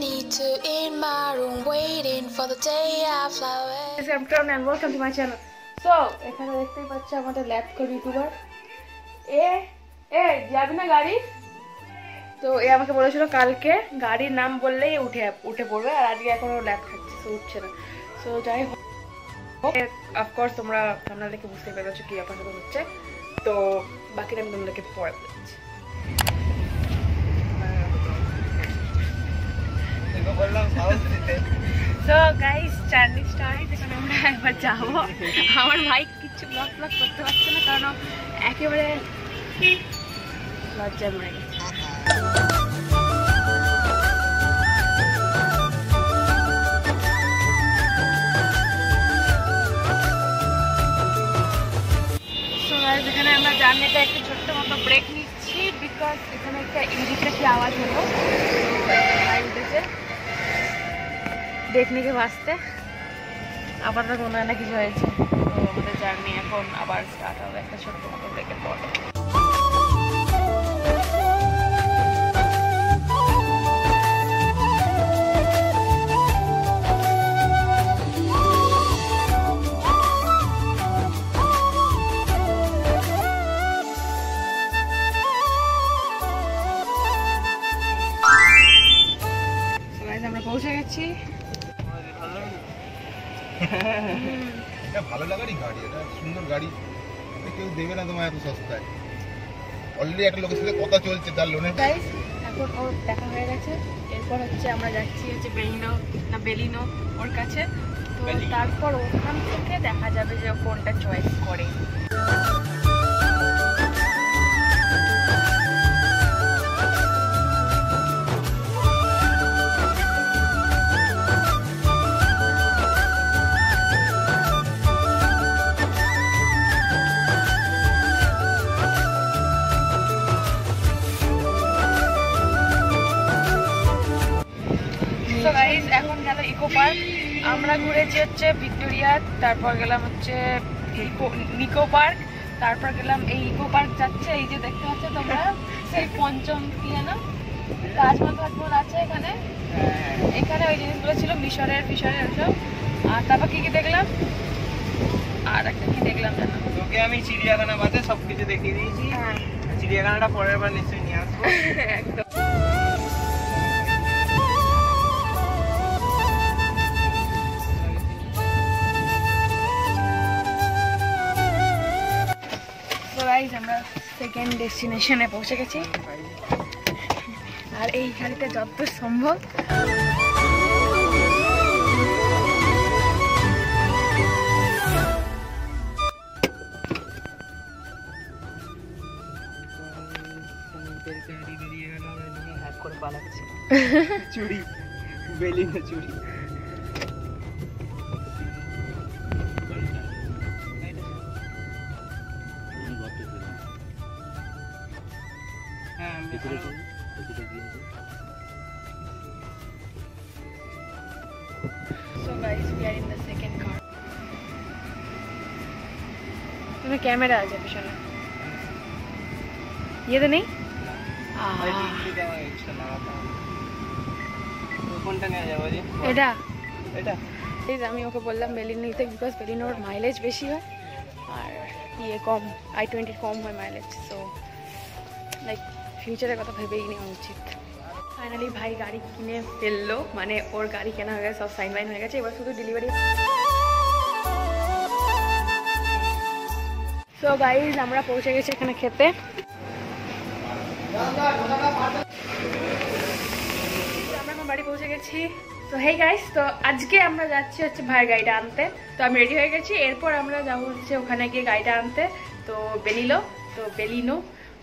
22 in my room waiting for the day I fly away. Welcome and welcome to my channel. So, এখানে দেখতেই পাচ্ছ আমাদের lab code YouTuber. এ এ যাবি না গাড়ি? তো এ আমাকে বলেছিল কালকে গাড়ির নাম বললেই উঠে উঠে পড়বে আর আজকে এখনও ল্যাব খাচ্ছে সো উঠছে না। সো যাই হোক। অফকোর্স তোমরা দেখে বুঝতে পেরেছ কি ব্যাপার হচ্ছে। তো বাকিটা আমি তোমাদেরকে পরে বলছি। তো গাইস চার্লি স্টারি যেখানে আমরা একবার যাব আমার ভাই কিচ্ছু ব্লগ ব্লগ করতে পারছে না কারণ ও একেবারে লজ্জায় মরে গেছে So guys, এখানে আমরা জার্নিটা একটু ছোট্ট মতো ব্রেক নিচ্ছি বিকজ এখানে একটা ইরিটেটি আওয়াজ হলো দেখনে কে বাঁচতে? আপাতত মনে হয় না কিছু হয়েছে। তো আমাদের জার্নি এখন আবার স্টার্ট হবে একটা ছোট্ট মতো ব্রেকের পর। পৌঁছে গেছি। এটা ভালো লাগারই গাড়ি এটা সুন্দর গাড়ি। কেউ দেবে না তোমার এত সস্তায়। অলরেডি একটা লোকের সাথে কথা চলছে তার লোনের এখন ওর দেখা হয়ে গেছে। এরপর হচ্ছে আমরা যাচ্ছি হচ্ছে বেলিনো না বেলিনো ওর কাছে। তো তারপর ওখান থেকে দেখা যাবে যে কোনটা চয়েস করে। গেল ইকো পার্ক। আমরা ঘুরেছি হচ্ছে ভিক্টোরিয়া তারপর গেলাম হচ্ছে নিকো পার্ক তারপর গেলাম এই ইকো পার্ক যাচ্ছে এই যে দেখতে পাচ্ছ তোমরা সেই পঞ্চম কি না তাজমহল ফাজমহল আছে এখানে। এখানে ওই জিনিসগুলো ছিল মিশরের ফিশরের ওসব। আর তারপর কি কি দেখলাম? আর একটা কি দেখলাম জানো? তোকে আমি চিড়িয়াখানা বাদে সবকিছু দেখিয়ে দিয়েছি। হ্যাঁ। চিড়িয়াখানাটা পরের বার নিশ্চয়ই নিয়ে আসব। একদম। ডেস্টিনেশনে পৌঁছে গেছি। আর এই গাড়িতে যত সম্ভব। হ্যাক করে পালাচ্ছে চুরি। So guys, we are in the second car. তুমি ক্যামেরা আছে পিছনে ইয়েতে নেই ভাই ডিগ্রি দেওয়া এক্সট্রা লাগাতে হবে তো কোনটা নিয়ে যাব জি এটা এটা এই যে আমি ওকে বললাম বেলিনো নিতে বিকজ বেলিনোর মাইলেজ বেশি হয় আর ইয়ে কম আই টোয়েন্টির কম হয় মাইলেজ সো লাইক ফিউচারের কথা ভেবেই নেওয়া উচিত। ফাইনালি ভাই গাড়ি কিনে ফেলল মানে ওর গাড়ি কেনা হয়ে গেছে, সব সাইন বাইন হয়ে গেছে, এবার শুধু ডেলিভারি সো গাইজ আমরা পৌঁছে গেছি এখানে খেতে। আমরা এখন বাড়ি পৌঁছে গেছি। তো হেই গাইস তো আজকে আমরা যাচ্ছি হচ্ছে ভাইয়ের গাড়িটা আনতে। তো আমি রেডি হয়ে গেছি, এরপর আমরা যাব হচ্ছে ওখানে গিয়ে গাড়িটা আনতে। তো বেলিলো, তো বেলিনো।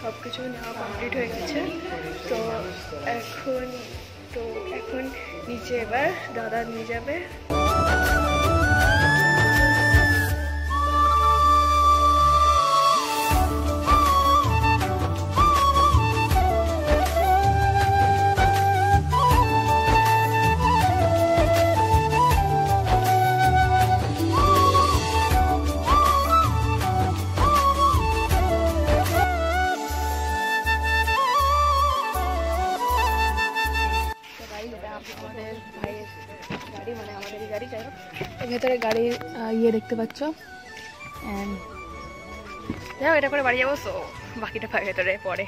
সব কিছু নেওয়া কমপ্লিট হয়ে গেছে। তো এখন তো এখন নিচে এবার দাদা নিয়ে যাবে। ভেতরে গাড়ির ইয়ে দেখতে পাচ্ছ। যাও এটা করে বাড়ি যাব সো বাকিটা ভেতরে পরে।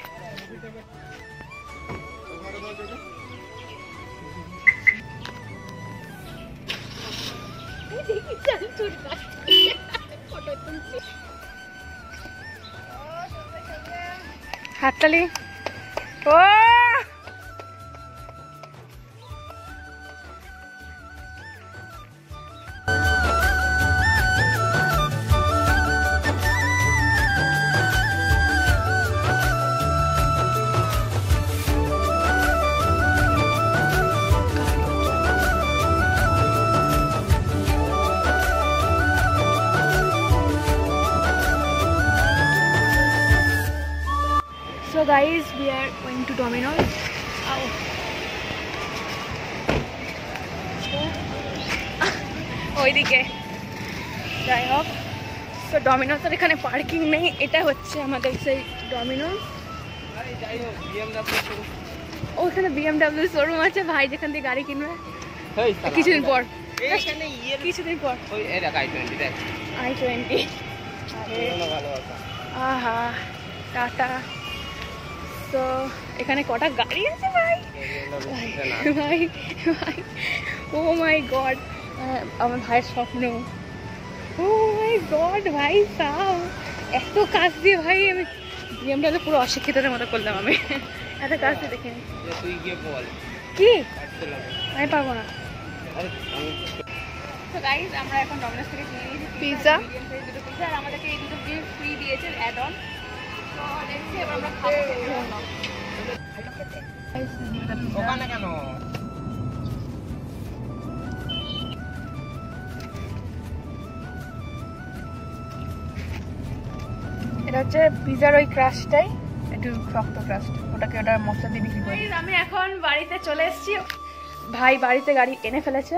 হাততালি। ও So guys, we are going to Domino's. Ow. ওইদিকে। যাই হোক। তো ডমিনোসের এখানে পার্কিং নেই। এটা হচ্ছে আমাদের সেই ডমিনোস ওখানে বিএমডাব্লিউ শোরুম আছে। ভাই যেখান থেকে গাড়ি কিনবে। সালা। কিছুদিন পর। কিছুদিন পর। আই টোয়েন্টি আহা টাটা। তো এখানে কটা গাড়ি আছে ভাই? ভাই ভাই ও মাই গড আমার ভাইয়ের স্বপ্ন। ও মাই গড ভাই সাও এত কাজ দিয়ে ভাই আমি বিএমডাব্লিউ পুরো অশিক্ষিতদের মতো করলাম আমি। এত কাজ দিয়ে দেখিনি কি? আমি পারব না। তো গাইজ আমরা এখন ডমিনোস থেকে কিনে নিয়েছি Pizza? দুটো পিজা আর আমাদেরকে এই দুটো ফ্রি দিয়েছে অ্যাড অন তো দেখছি এবার আমরা খাব। ওখানে কেন? এটা হচ্ছে পিজার ওই ক্রাশটাই একটু শক্ত ক্রাস্ট ওটাকে ওটা মশলা দিয়ে বিক্রি করি। আমি এখন বাড়িতে চলে এসেছি। ভাই বাড়িতে গাড়ি এনে ফেলেছে।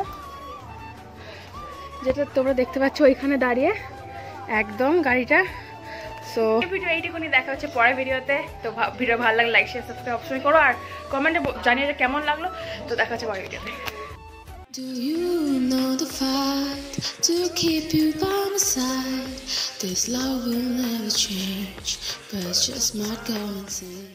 যেটা তোমরা দেখতে পাচ্ছ ওইখানে দাঁড়িয়ে একদম গাড়িটা সো ভিডিও এইটুকুনি দেখা হচ্ছে পরের ভিডিওতে তো ভা- ভিডিও ভালো লাগলে লাইক শেয়ার সাবস্ক্রাইব অবশ্যই করো আর কমেন্টে জানিয়ে যে কেমন লাগল তো দেখা হচ্ছে পরের ভিডিওতে Do you know the fight to keep you by my side? This love will never change, but it's just my go insane.